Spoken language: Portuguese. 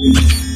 You